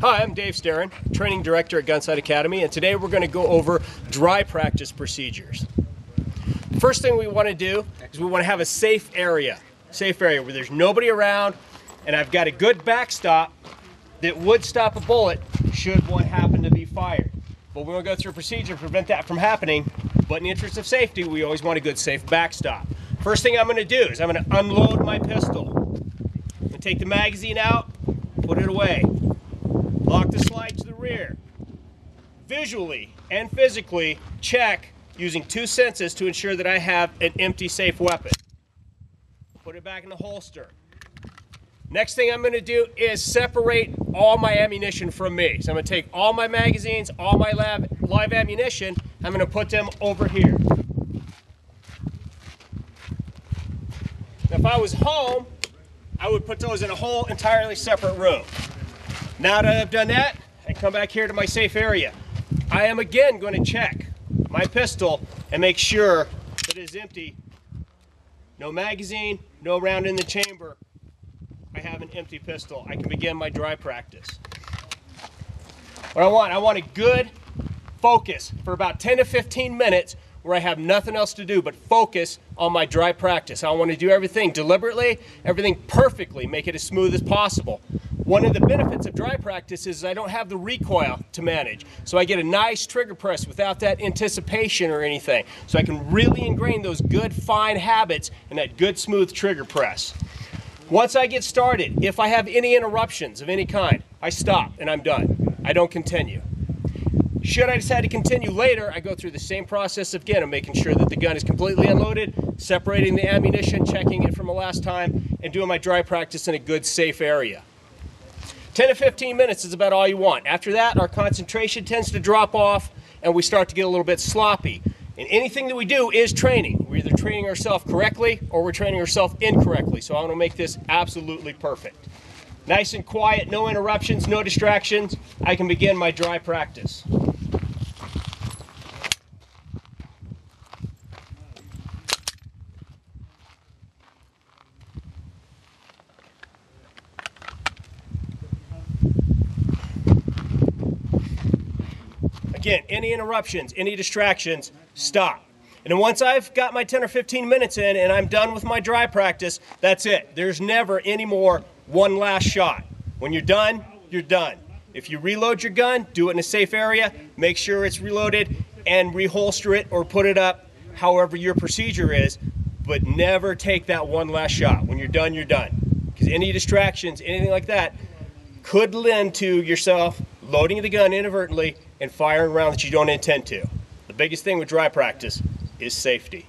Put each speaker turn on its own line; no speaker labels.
Hi, I'm Dave Starin, training director at Gunsite Academy, and today we're going to go over dry practice procedures. First thing we want to do is we want to have a safe area, safe area where there's nobody around, and I've got a good backstop that would stop a bullet should one happen to be fired. But we're going to go through a procedure to prevent that from happening. But in the interest of safety, we always want a good safe backstop. First thing I'm going to do is I'm going to unload my pistol. I'm going to take the magazine out, put it away. Lock the slide to the rear. Visually and physically check using two senses to ensure that I have an empty safe weapon. Put it back in the holster. Next thing I'm going to do is separate all my ammunition from me. So I'm going to take all my magazines, all my lab, live ammunition, I'm going to put them over here. Now, if I was home, I would put those in a whole entirely separate room. Now that I've done that, I come back here to my safe area. I am again going to check my pistol and make sure that it is empty. No magazine, no round in the chamber. I have an empty pistol. I can begin my dry practice. What I want, I want a good focus for about 10 to 15 minutes where I have nothing else to do but focus on my dry practice. I want to do everything deliberately, everything perfectly, make it as smooth as possible. One of the benefits of dry practice is I don't have the recoil to manage. So I get a nice trigger press without that anticipation or anything. So I can really ingrain those good fine habits and that good smooth trigger press. Once I get started, if I have any interruptions of any kind, I stop and I'm done. I don't continue. Should I decide to continue later, I go through the same process again of making sure that the gun is completely unloaded, separating the ammunition, checking it from the last time, and doing my dry practice in a good, safe area. 10 to 15 minutes is about all you want. After that, our concentration tends to drop off and we start to get a little bit sloppy. And anything that we do is training. We're either training ourselves correctly or we're training ourselves incorrectly. So I want to make this absolutely perfect. Nice and quiet, no interruptions, no distractions. I can begin my dry practice. Any interruptions, any distractions, stop. And then once I've got my 10 or 15 minutes in and I'm done with my dry practice, that's it. There's never any more one last shot. When you're done, you're done. If you reload your gun, do it in a safe area, make sure it's reloaded, and reholster it or put it up however your procedure is, but never take that one last shot. When you're done, you're done. Because any distractions, anything like that, could lend to yourself loading the gun inadvertently and firing around that you don't intend to. The biggest thing with dry practice is safety.